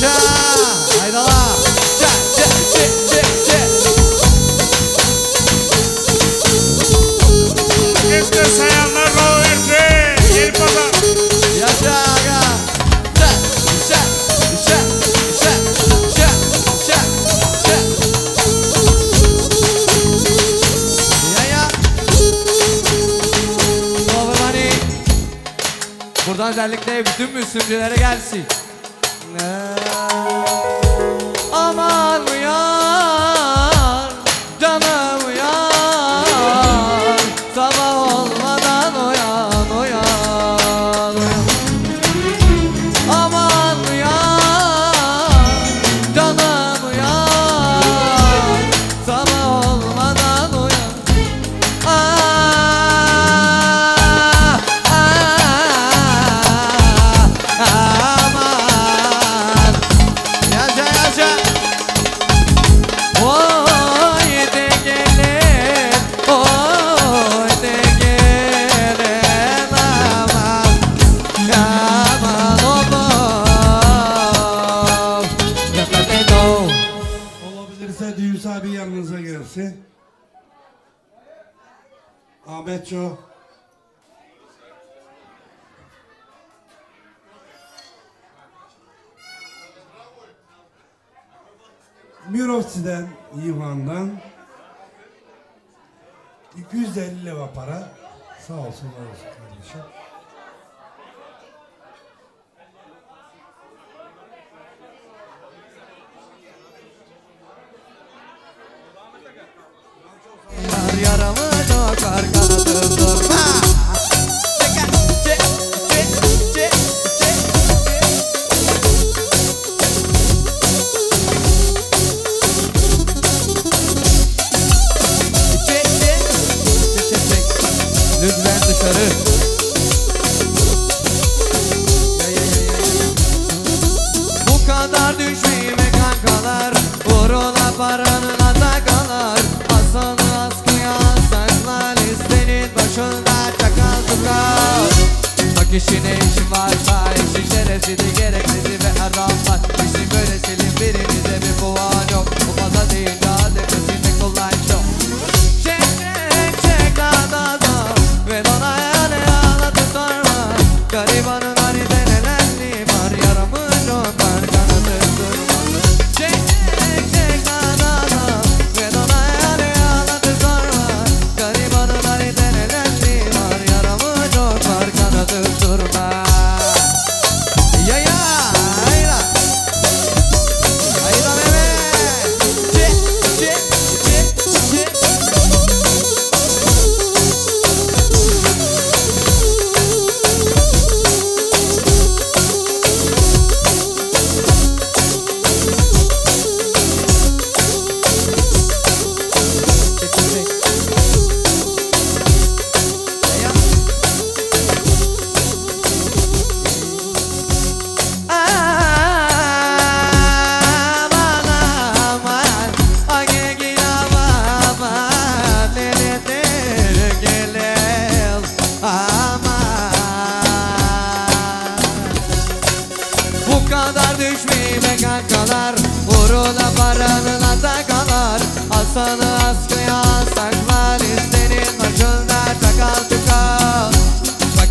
Ca Haydala. Buradan özellikle bütün Müslümcülere gelsin. Yofsi'den, İvan'dan 250 lira para sağ olsun olsun kardeşim. Yaralı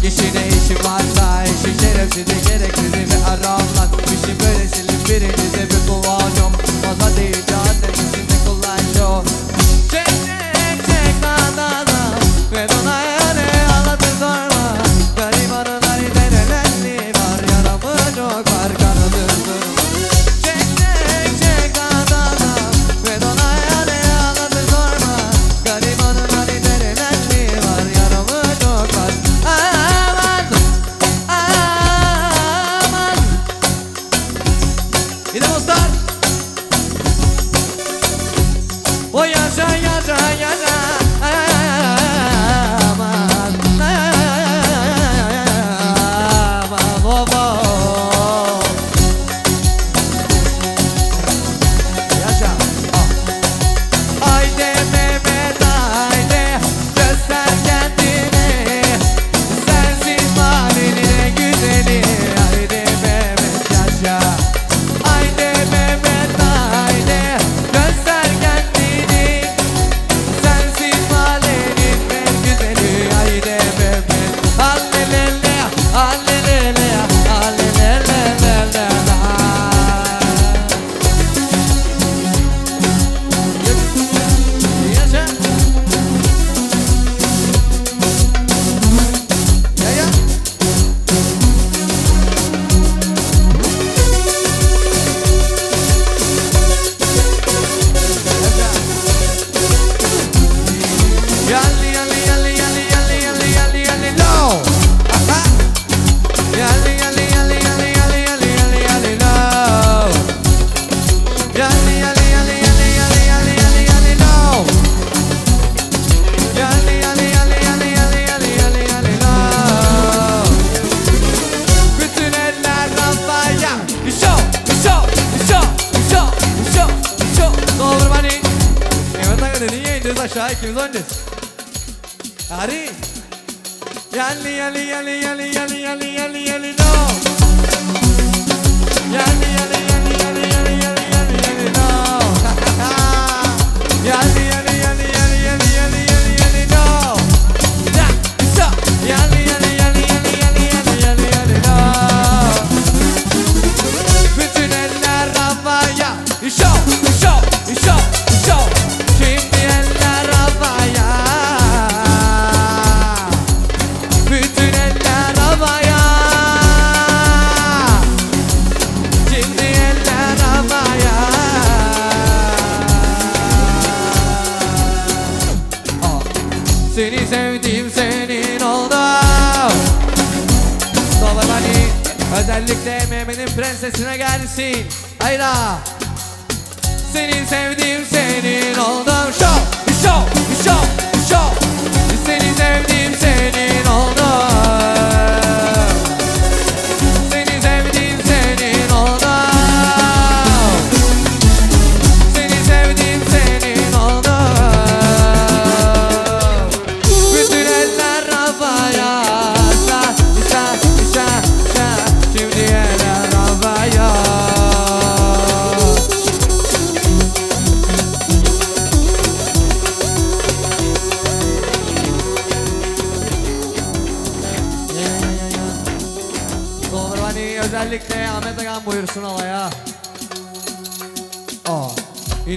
Dişine işi varsa işi şerefsizi gereksizi ve aramlar İşi böylesinin birini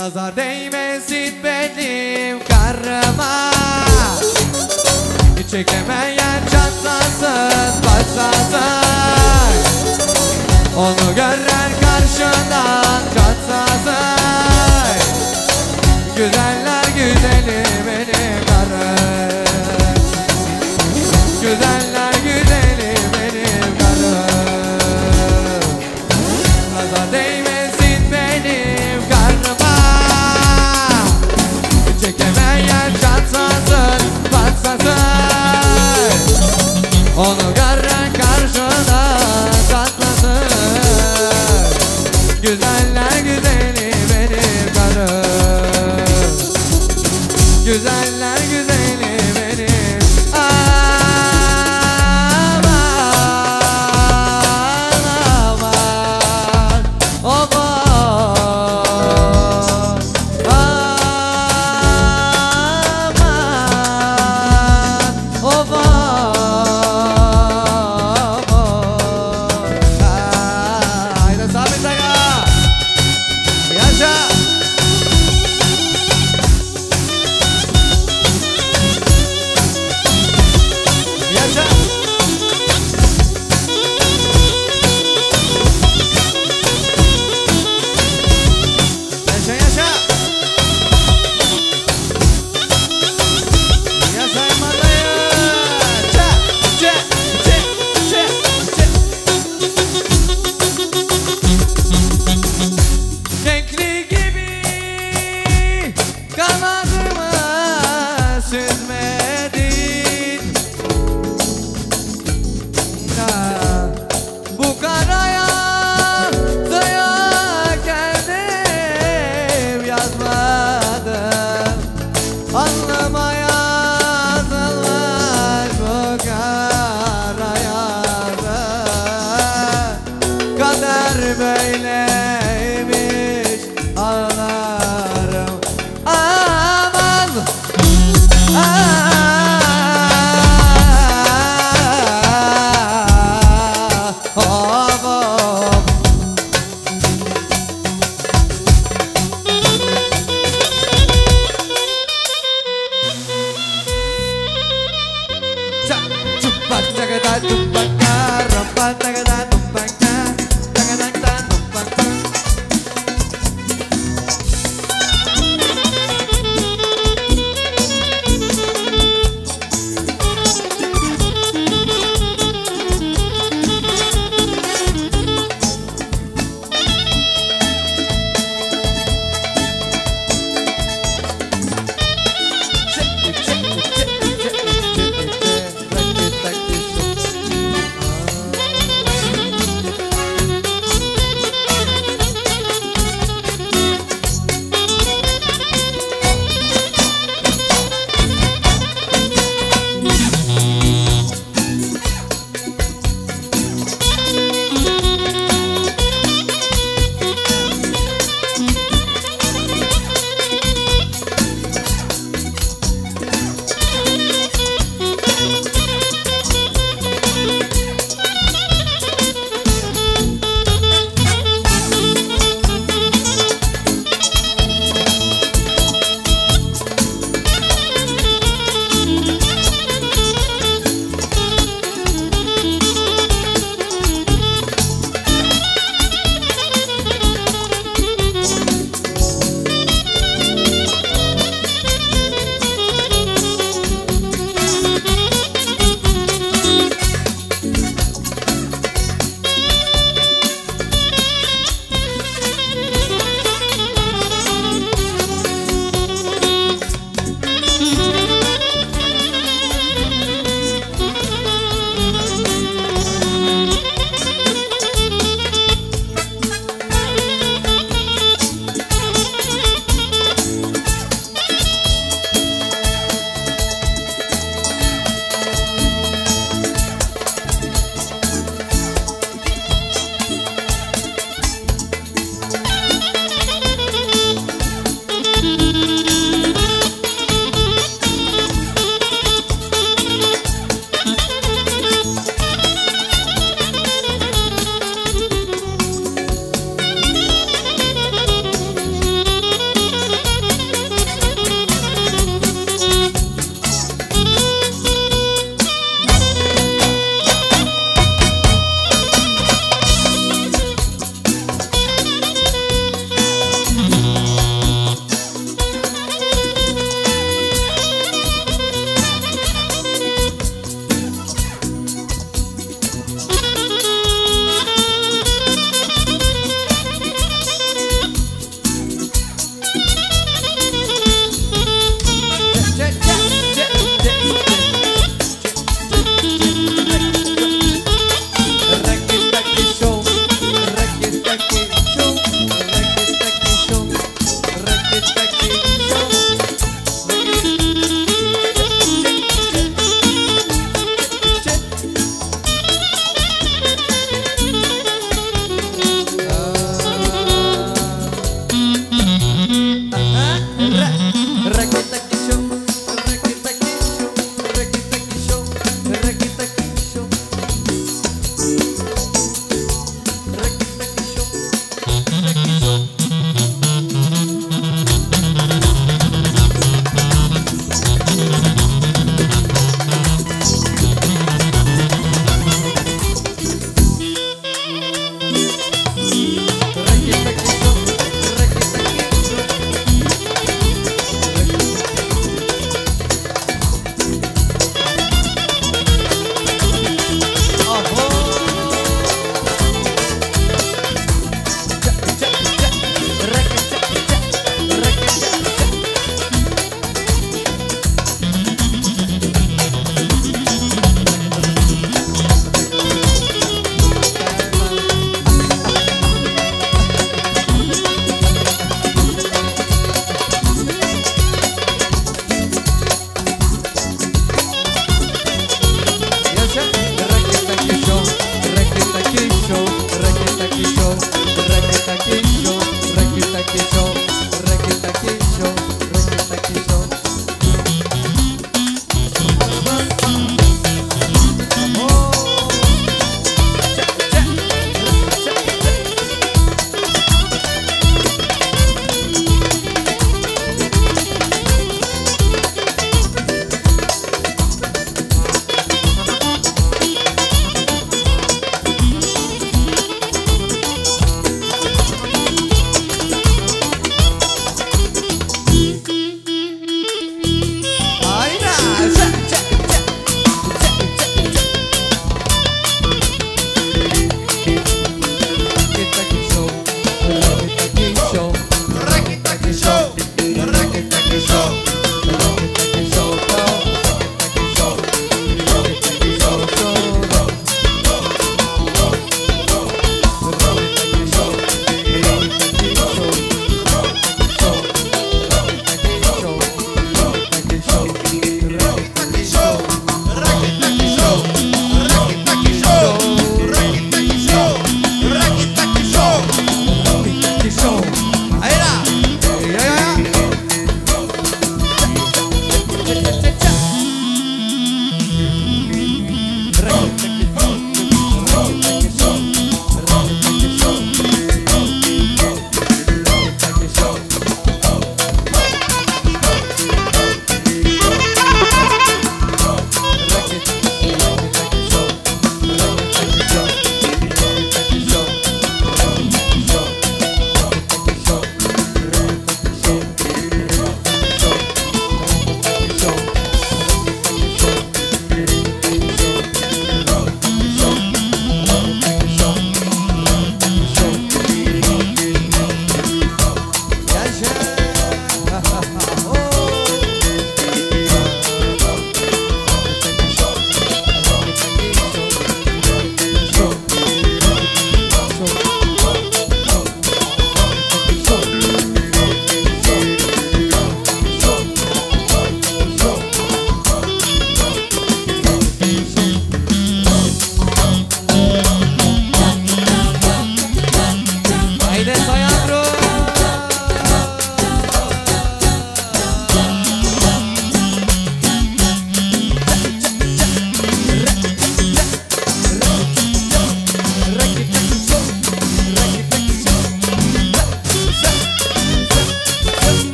nazar değmesin benim karıma. Çekemeyen çatlasın patlasın Onu gören karşından çatlasın Güzeller güzeli benim karım. Güzel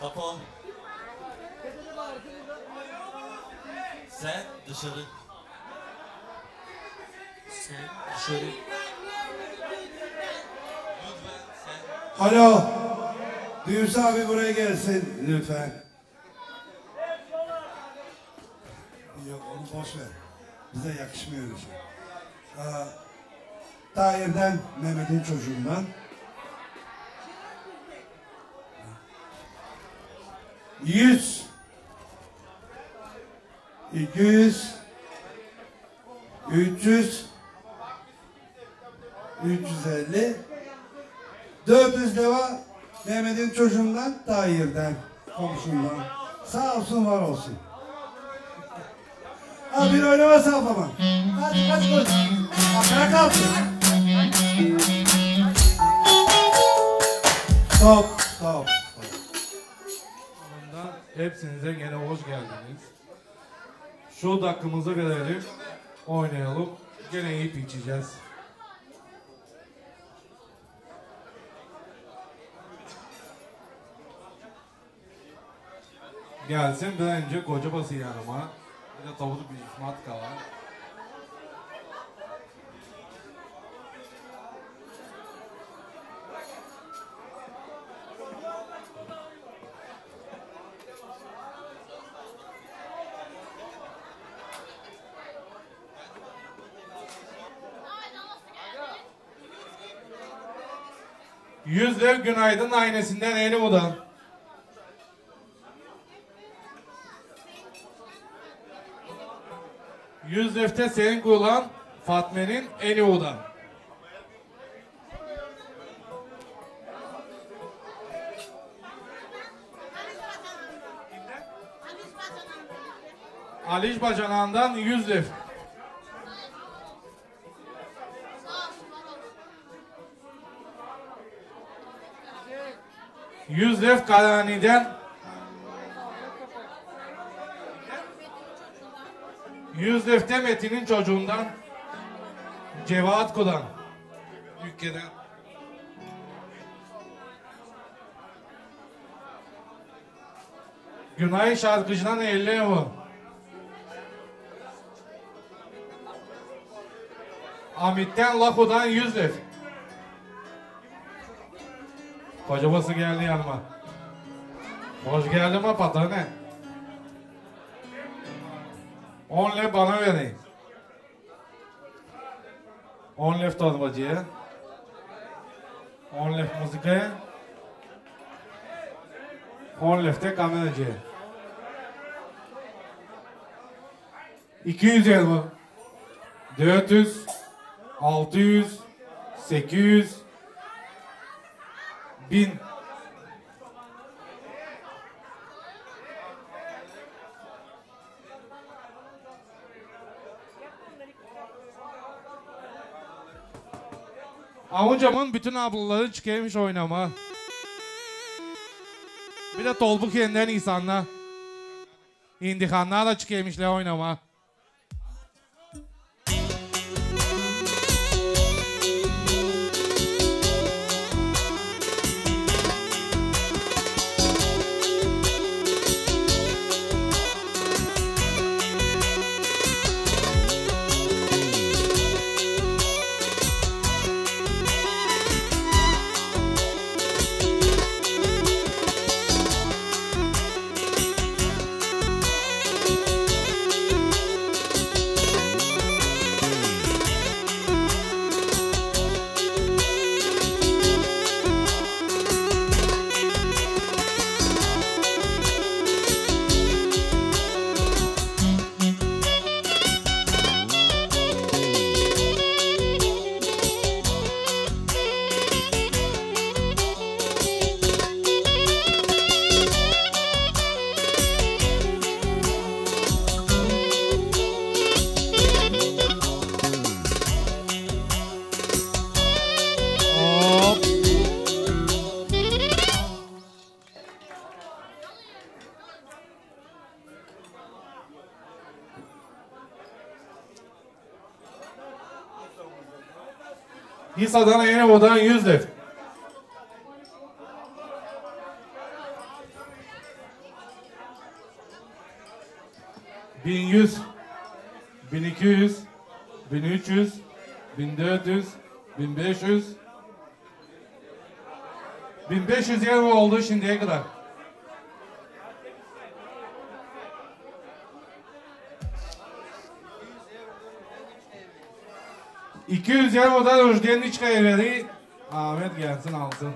Kapo. Sen dışarı. Sen dışarı. Alo. Duyursa abi buraya gelsin lütfen. Yok onu boş ver. Bize yakışmıyor bir şey. Tahir'den, Mehmet'in çocuğundan. Yüz. İki yüz. Üç yüz. Üç yüz elli. 400 lira Mehmet'in çocuğundan, Tahir'den, komşundan. Sağ olsun, var olsun. Ha bir oynama sağlama. Hadi kaç koy. Arkana kalsın. Stop, stop, hepsinize gene hoş geldiniz. Şu dakikamıza gelelim. Oynayalım. Gene yiyip içeceğiz. Gelsin bir önce koca bası yanıma. Bir de tavuk bir matka var. Yüzler günaydın aynesinden eni budan. Yüz defte senin kulan Fatme'nin eni udan. Aliş Bacanağı'ndan yüz def. Yüz def Kalani'den Yüz defte Metin'in çocuğundan Cevat Kudan Ülkeden Günay şarkıcıdan 50 euro. Amit'ten Lako'dan 100 def. Kocabası geldi yanıma. Hoş geldin mi patrone? 10 lef bana vereyim. 10 lef torbacıya. 10 lef müzikaya. 10 lef de kameracıya. 200 elma. 400, 600, 800, 1000. Avucamın bütün ablaları çıkıyormuş oynama. Bir de Tolbuk yeniden insanlar. İndikanlar da çıkıyormuşlar oynama. Hisa'dan yeni odan 100 def. Bin yüz. 1300, 1400, 1500, 1500 euro oldu şimdiye kadar. İki yüz eurodan Rüzgar'ın iç kayıveri Ahmet gelsin alsın.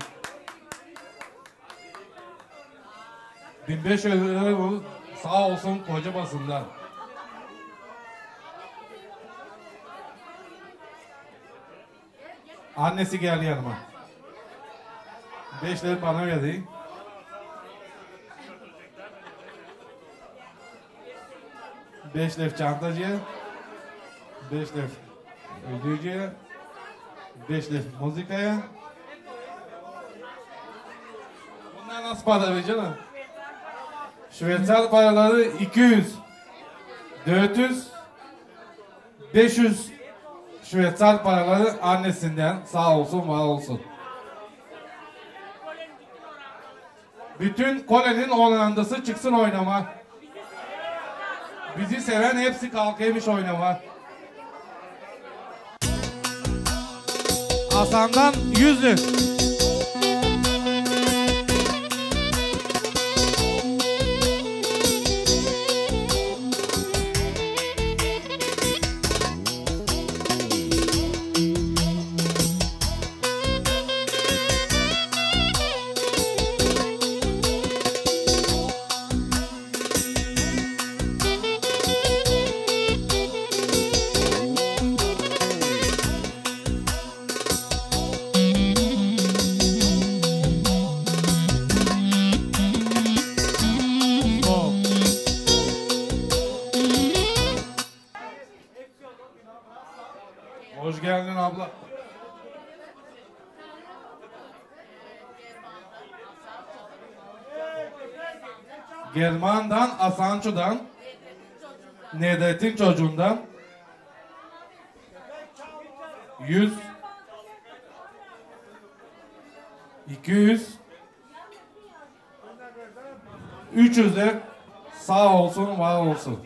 1500 euro sağ olsun koca basından. Annesi geldi yanıma. Beşleri bana verdi. Beş lef çantacıya. Beş lef ödücüye. Beş lef müzikaya. Bunlar nasıl para be canım? Şveysar paraları 200, 400, 500 Şveysar paraları annesinden sağ olsun var olsun. Bütün kolenin oynandısı çıksın oynama. Bizi seven hepsi kalkaymış oynama. Hasan'dan yüzlük. German'dan, Asanço'dan, Nedret'in çocuğundan 100 200 300 de sağ olsun, var olsun.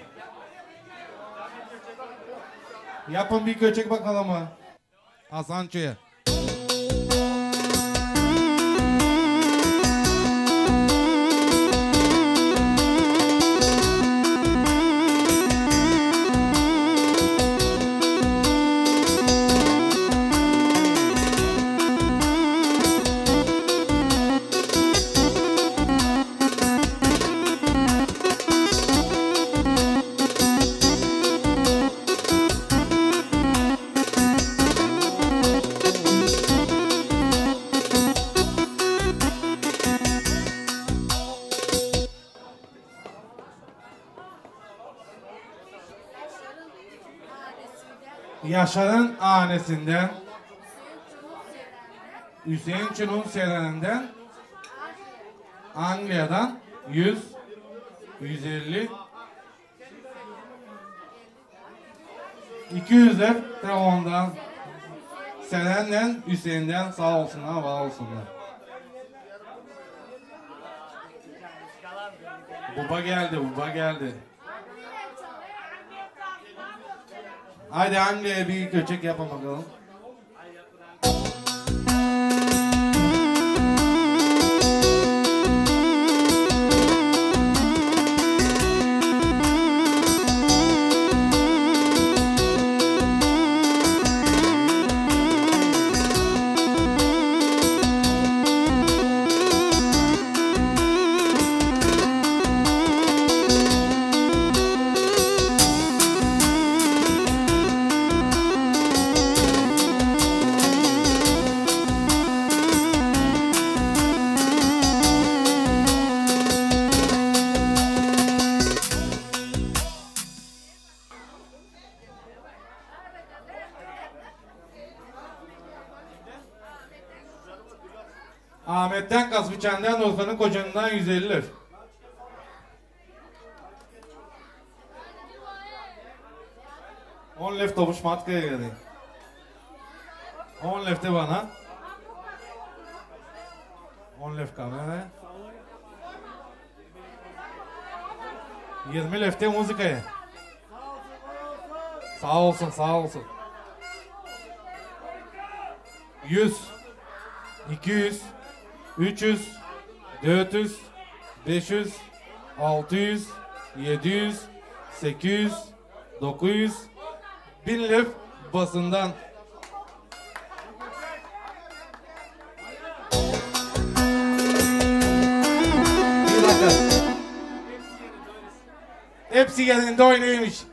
Yapın bir köçek bakalım mı? Hasançı'ya. Yaşar'ın hanesinden Hüseyin Çın'ın sereninden Anglia'dan 100 150 200'ler de ondan Seren'den Hüseyin'den sağ olsunlar var olsunlar. Baba geldi, baba geldi. Haydi Anglia'ya bir köçek yapın bakalım. Kasbiçen'den Urfa'nın kocanından 150 lira. On left topuş matkaya geldi. On left'e bana. On left kameraya. 20 left'e müzikaya. Sağ olsun, sağ olsun. 100 200 300 400 500 600 700 800 900 1000 lef basından. Hepsi yerinde oynaymış.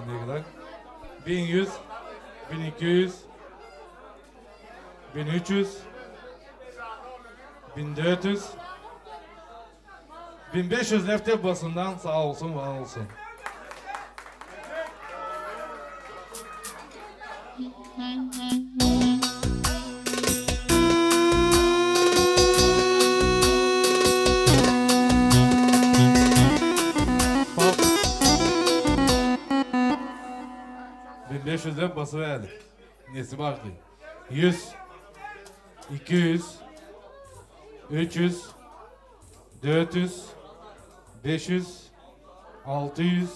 Şimdiye kadar. 1100, 1200, 1300, 1400, 1500 lefte basından sağ olsun var olsun. Hop. 1500 lira bası verdi. Nesi başlıyor? 100 200 300 400 500 600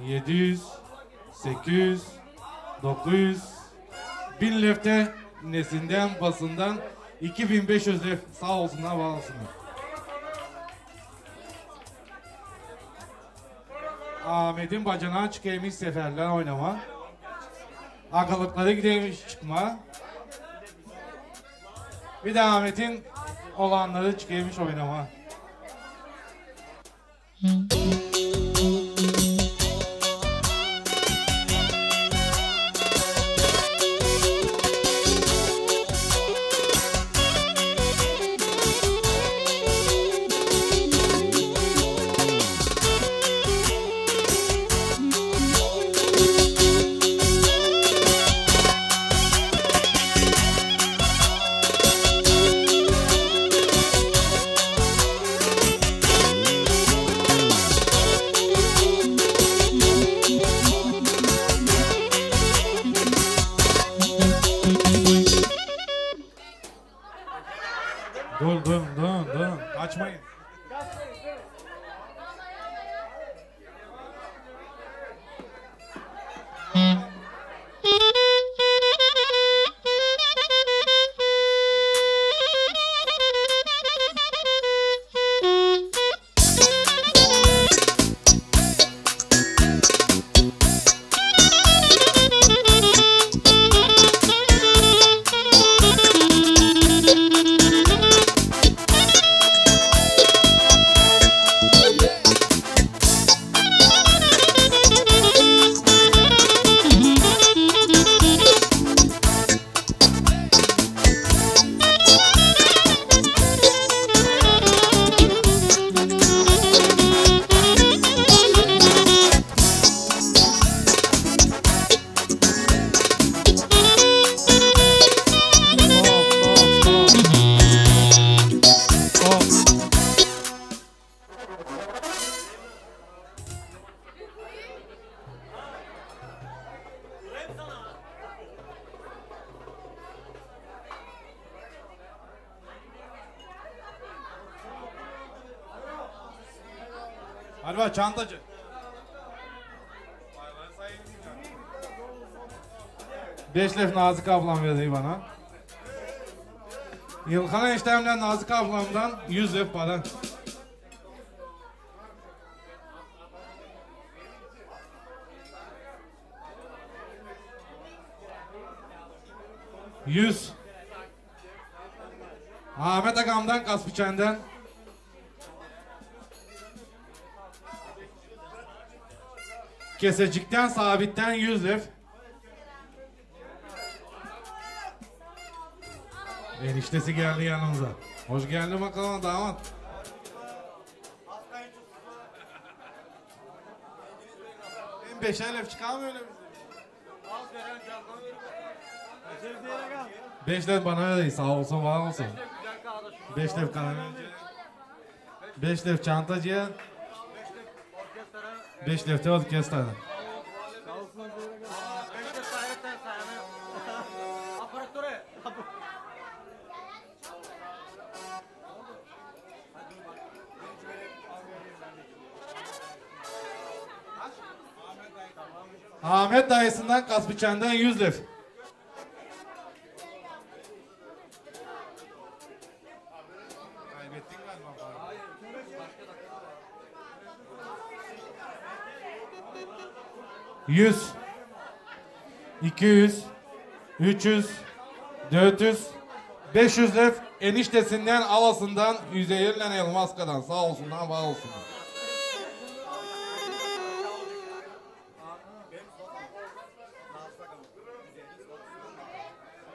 700 800 900 1000 lefte nesinden basından 2500 lef sağ olsunlar var olsunlar. Ahmet'in bacana çıkaymış seferler oynama. Akalıkları gidemiş çıkma. Bir de Ahmet'in olanları çıkaymış oynama. Dur Lef Nazik ablam verdi bana. Yılkan eniştemden Nazik ablamdan 100 lef para. Yüz. Ahmet Agam'dan Kaspiçen'den. Kesecikten sabitten 100 lef. Eniştesi geldi yanımıza. Hoş geldin bakalım damat. Ben beşer lef çıkar mı öyle bize? Beş lef bana ver sağ olsun var olsun. Beş lef kahveci. Beş lef çantacıya. Beş lef de dayısından Kasbıçan'dan 100 lef. Kaybettin galiba. Yüz, iki yüz, üç yüz, dört yüz, beş yüz lef eniştesinden alasından Üzeyir'le Elmaska'dan sağ olsunlar var olsunlar.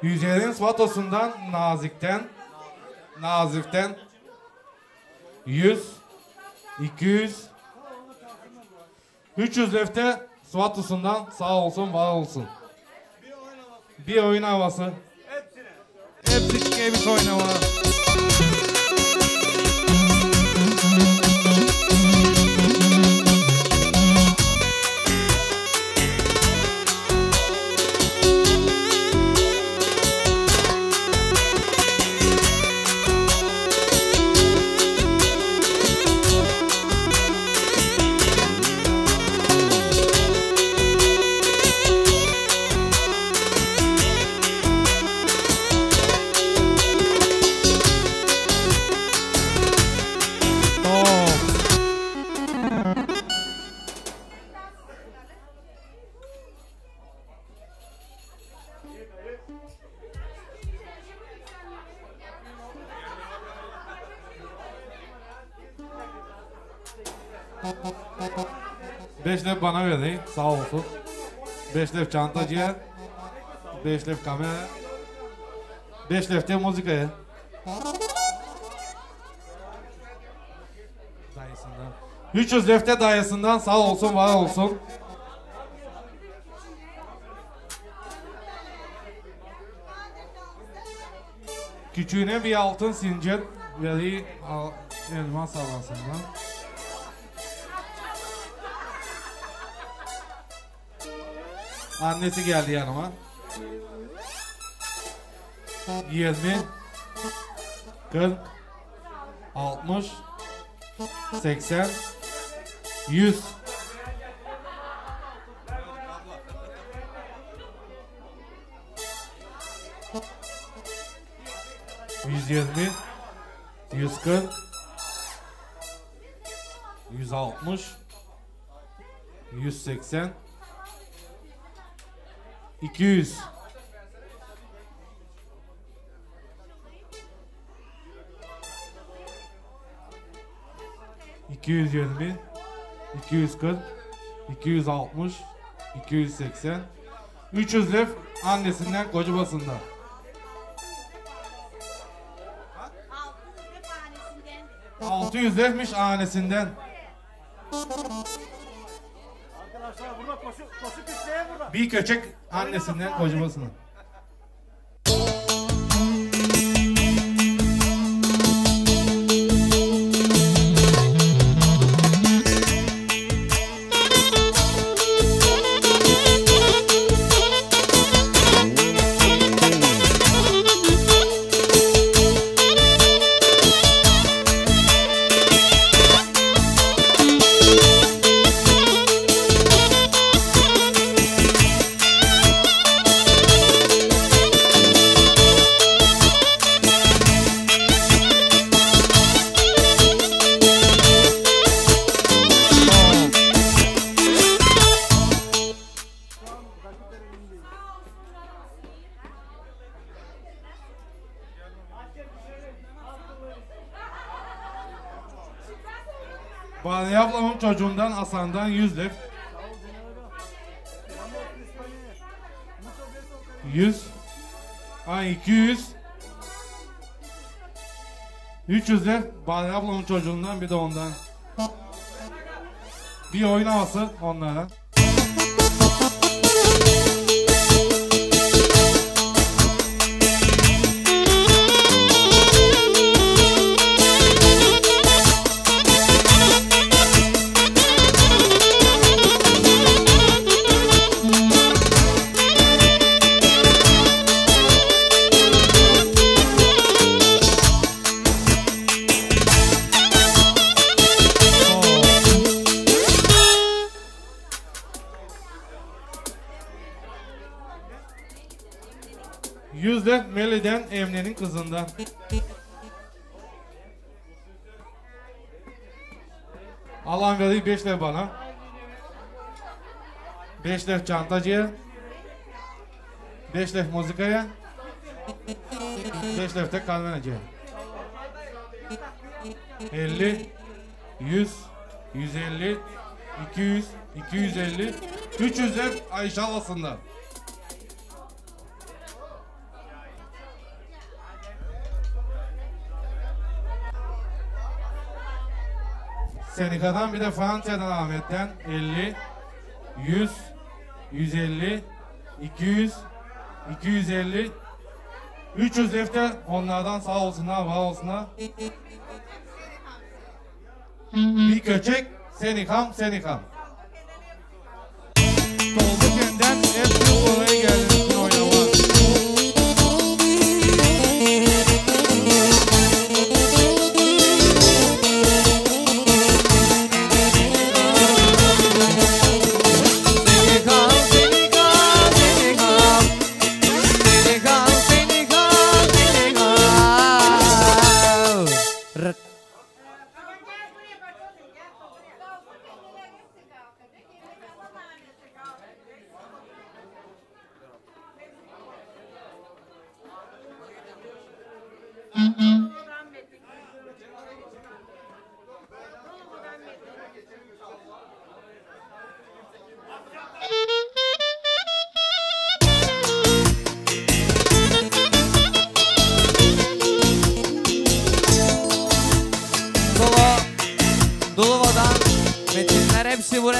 Yücel'in Svatosundan Nazik'ten Nazif'ten 100 200 300 lefte Svatosundan sağ olsun var olsun. Bir oyun havası. Hepsi çıkıyor bir oynama. Bana verdi sağ olsun. Beş lef çantacıya. Beş lef kamera. Beş lef de müzikaya. Dayısından. 300 lefte dayısından sağ olsun var olsun. Küçüğüne bir altın zincir veri elmas havasından. Annesi geldi yanıma. 20 40 60 80 100 120 140 160 180 200 220 240 260 280 300 lef annesinden kocabasından. 600 tanesinden. lefmiş annesinden. Bir köçek annesinden kocabasından. Yunanistan'dan Yüzlef. 100 Ay 200 300 de Bari ablamın çocuğundan bir de ondan. Bir oynaması onlara. Kızından. Alan verdi 5 lira bana. 5 lira çantacıya. 5 lira muzikaya. 5 lira tek kalmenacıya. 50 100 150 200 250 300 lira Ayşe alasından. Senika'dan bir de Fransa'dan Ahmet'ten 50, 100, 150, 200, 250, 300 defter onlardan sağ olsunlar, var olsunlar. Bir köçek Senikam, Senikam.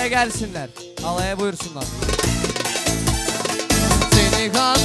Buraya gelsinler. Alaya buyursunlar. Seni kan,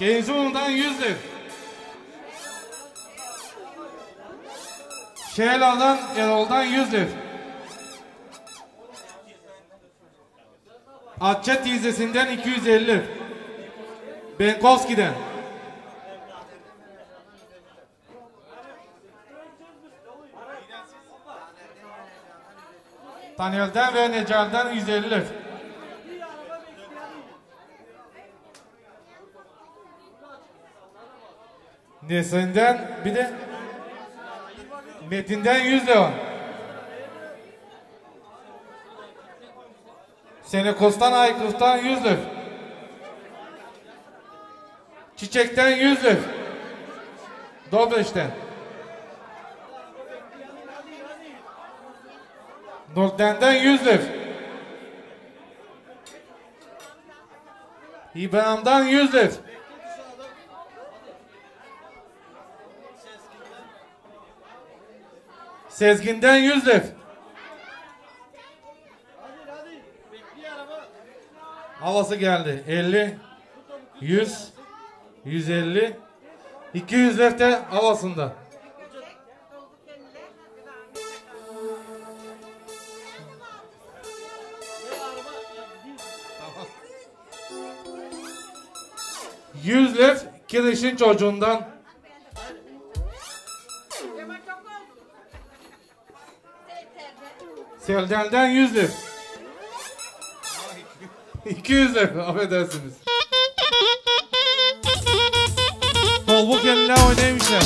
Genzu'ndan 100 lira. Şehlal'dan Erol'dan 100 lira. Atça teyzesinden 250. Benkovski'den. Daniel'den ve Necal'den 150. Nesin'den bir de Metin'den 100 lira. Senekos'tan Aykırık'tan 100 lira. Çiçek'ten 100 lira. Dobreş'ten. Nurden'den 100 lira. İbrahim'den 100 lira. Sezgin'den 100 lef. Havası geldi. 50, 100, 150, 200 lef de havasında. Yüz lef kirişin çocuğundan. Selden'den 100 lef. 200 lef affedersiniz. Kolbuk eline oynaymışlar.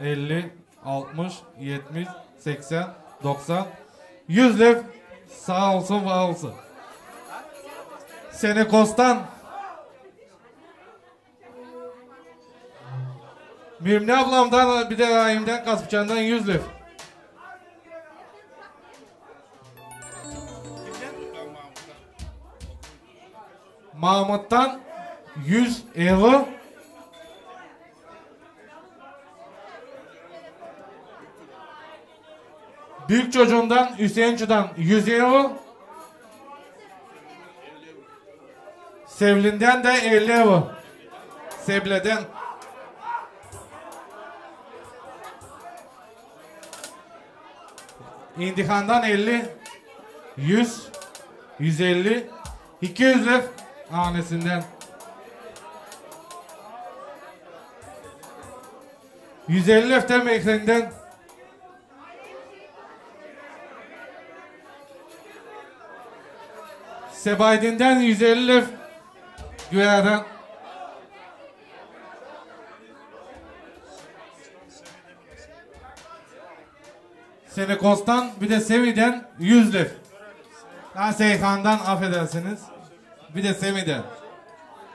50, 60, 70, 80, 90, 100 lif sağ olsun var olsun. Seni Kostan Mümne ablamdan bir de Rahim'den Kaspıcan'dan 100 lif. Mahmut'tan 100 euro Büyük çocuğundan Hüseyinçu'dan 100 euro. Sevlinden de 50 euro. Seble'den. İndihan'dan 50. 100. 150. 200 lef hanesinden. 150 lef de Mekren'den. Sebaydin'den 150 lef Güver'den. Senekos'tan bir de Sevi'den 100 lef. Ha Seyhan'dan affedersiniz. Bir de Semi'den.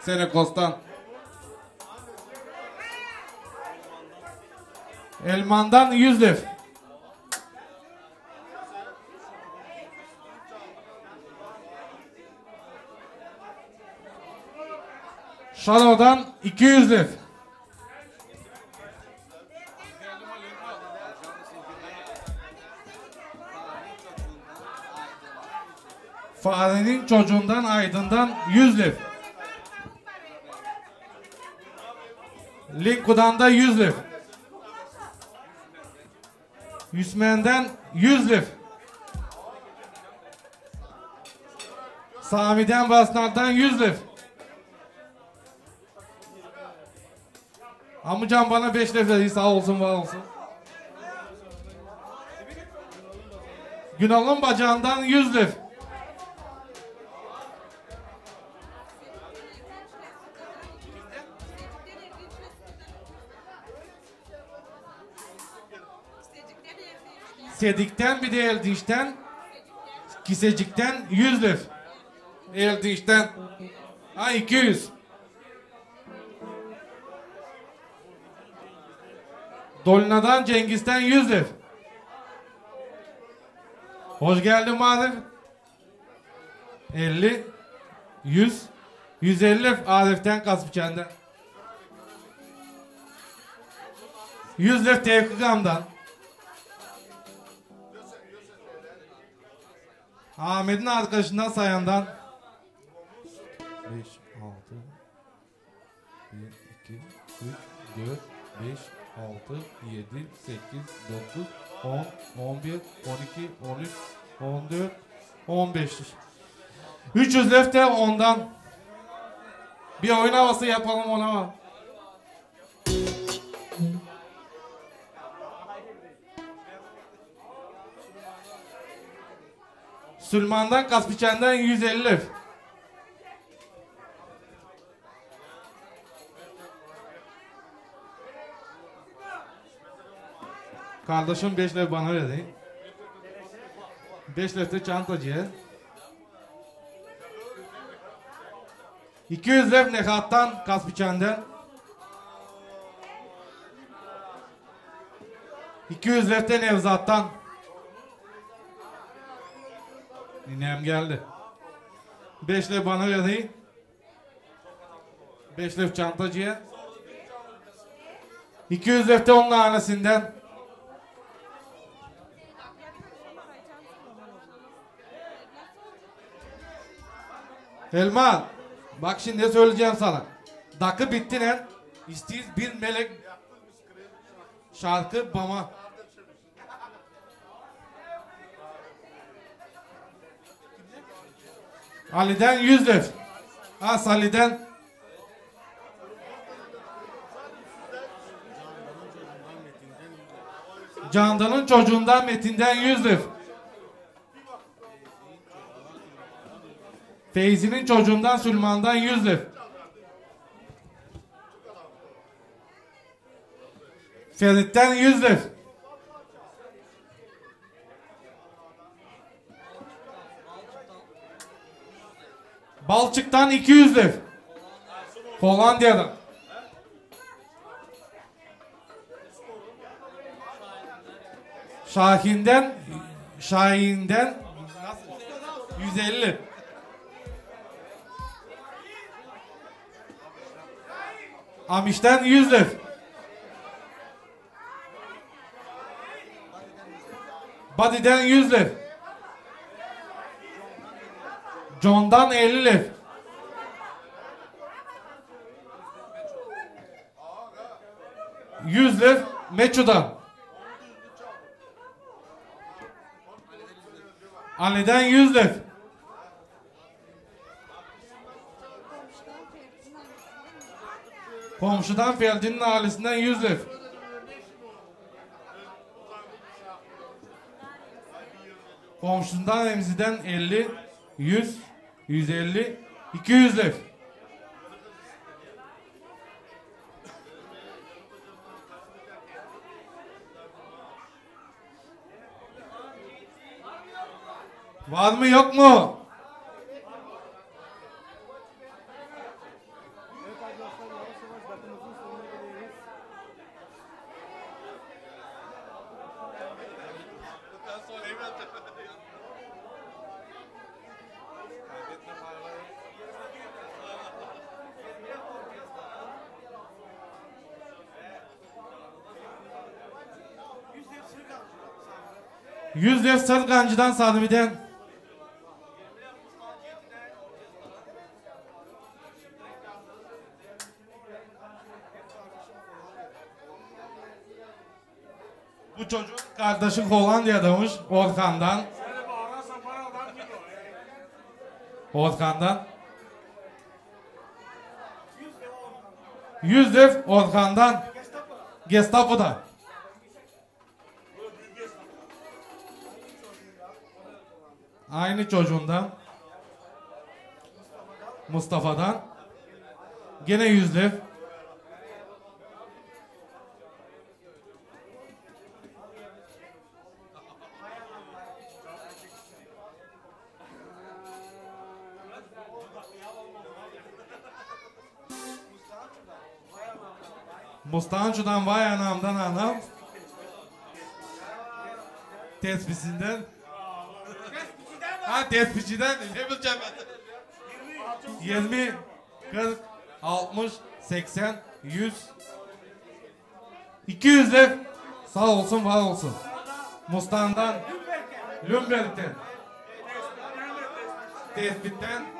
Senekos'tan. Elman'dan 100 lef. Şalo'dan 200 lef. Farenin çocuğundan Aydın'dan 100 lef. Linku'dan da 100 lef. Hüsmen'den 100 lef. Sami'den Basnar'dan 100 lef. Amcam bana 5 lef dedi sağ olsun var olsun. Günal'ın bacağından 100 lef. Sedik'ten bir de Eldiş'ten Kisecik'ten 100 lef. Eldiş'ten ha 200. Dolina'dan Cengiz'ten 100 lef. Hoş geldin Arif. 50 100 150 lef Arif'ten Kasıpçan'dan. 100 lef Tevfik Ağam'dan. Ahmet'in arkadaşından sayandan 5, 6 1, 2, 3, 4, 5, 6, 7, 8, 9, 10, 11, 12, 13, 14, 15'tir. 300 lefte ondan. Bir oyun havası yapalım ona. Sülman'dan Kaspiçen'den 150 lef. Kardeşim 5 lev bana verdi. 5 lev de çantacıya. 200 lev Nehat'tan Kaspiçen'den. 200 lev de Nevzat'tan. Ninem geldi. 5 lev bana verdi. 5 lev çantacıya. 200 lev de onun annesinden. Elman. Bak şimdi ne söyleyeceğim sana. Dakı bitti lan. İsteyiz bir melek şarkı bama. Ali'den 100 lira. Ha Salih'den Candan'ın çocuğundan Metin'den 100 lira. Feyzi'nin çocuğundan Süleyman'dan 100 lira. Ferit'ten 100 lira. Balçık'tan 200 lira. Hollanda'dan. Şahin'den Şahin'den 150. Amiş'ten 100 lira. Body'den 100 lira. John'dan 50 lira. Yüz lira Meço'dan. Ali'den 100 lira. Komşudan Ferdi'nin ailesinden 100 lira. Komşusundan Emzi'den 50, 100, 150, 200 lira. Var mı yok mu? Yüz lira Sarıkancı'dan Sadmi'den. Bu çocuk kardeşi Hollanda'daymış Orkan'dan. Orkan'dan. Yüz lira Orkan'dan. Gestapo'da. Aynı çocuğundan. Mustafa'dan. Gene yüz lira. Mustançu'dan vay anamdan anam. Tespisinden. Ha tespitçiden ne bileceğim ben. 20, 40, 60, 80, 100, 200 lira. Sağ olsun var olsun. Mustang'dan, Lümberg'den, Tespitten